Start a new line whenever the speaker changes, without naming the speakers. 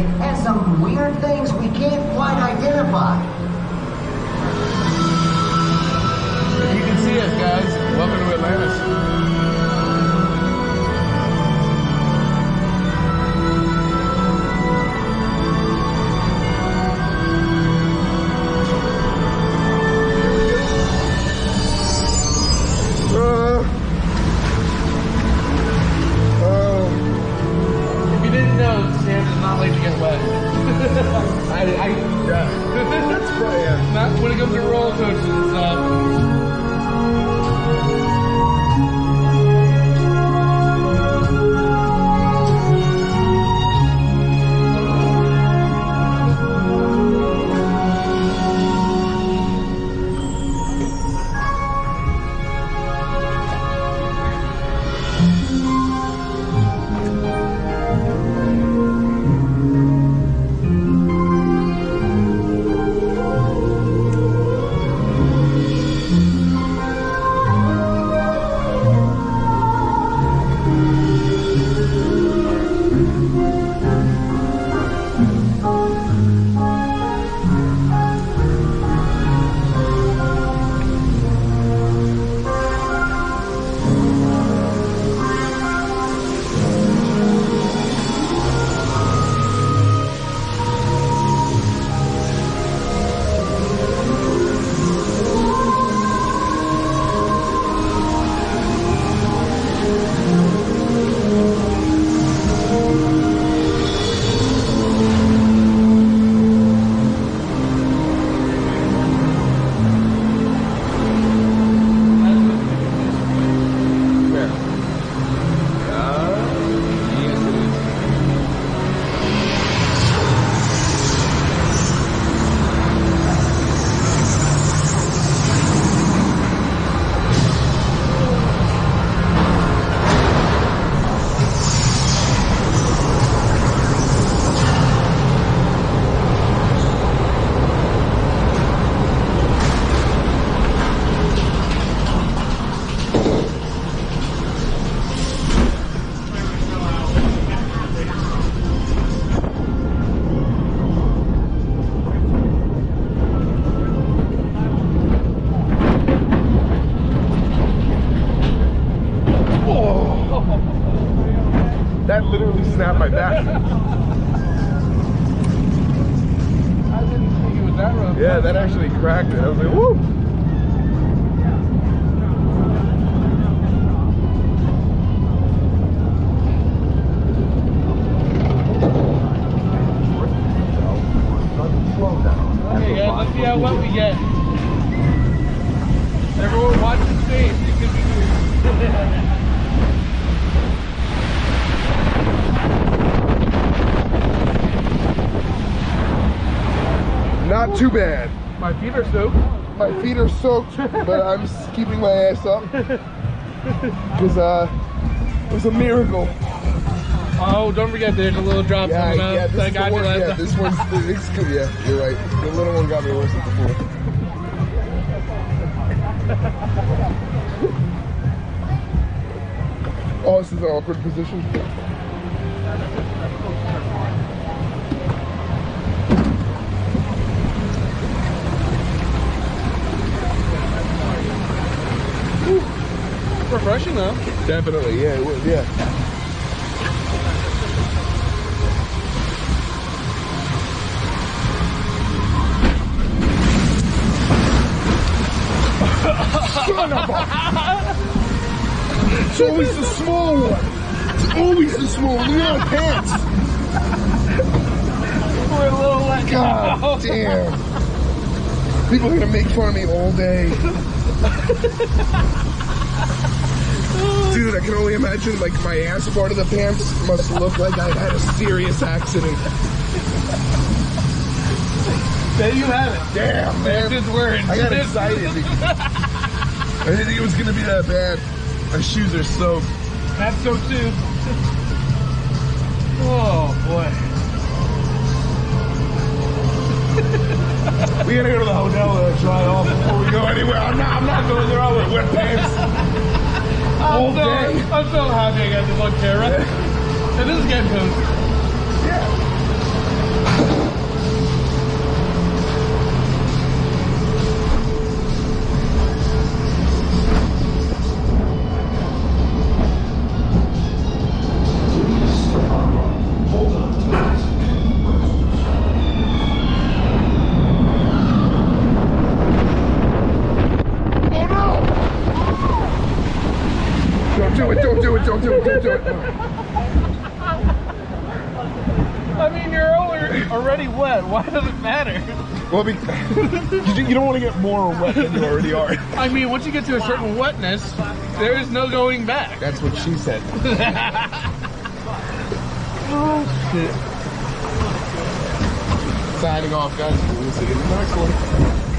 today and some weird things we can't quite identify.
If you can see us, guys, welcome to Atlantis.
I, I, yeah. That's right, yeah.
Not when it comes to roller coasters
That literally snapped my back.
I didn't think it was that rough.
Yeah, that actually cracked it. I was like, woo!
Okay, guys, let's see how wet we get. Everyone watch the space. It could be
Not too bad.
My feet are soaked.
My feet are soaked, but I'm keeping my ass up. Because uh, it was a miracle.
Oh, don't forget there's a little drop
Yeah,
coming out.
yeah, this
got
the
you
Yeah, this one's the, it's. Yeah, you're right. The little one got me worse than before. Oh, this is an awkward position.
Refreshing though.
Definitely, yeah, it was, yeah. Son of a... It's always the small one. It's always the small one. Look at my pants.
We're a little let
God
go.
damn. People are gonna make fun of me all day. I can only imagine like my ass part of the pants must look like I had a serious accident.
There you have it.
Damn, man.
his words.
I got excited. I didn't think it was gonna be that bad. My shoes are soaked.
That's so too. Oh boy.
We gotta go to the hotel to try it off before we go anywhere. I'm not. I'm not going there all with wet pants.
I'm
All
so,
day.
I'm so happy I got this on camera. It is getting toasty.
Do it, don't do it, don't do it, don't do it.
I mean, you're already, already wet. Why does it matter?
Well, because you don't want to get more wet than you already are.
I mean, once you get to a certain wetness, there is no going back.
That's what she said.
Oh shit.
Signing off, guys. We'll see you in the next one.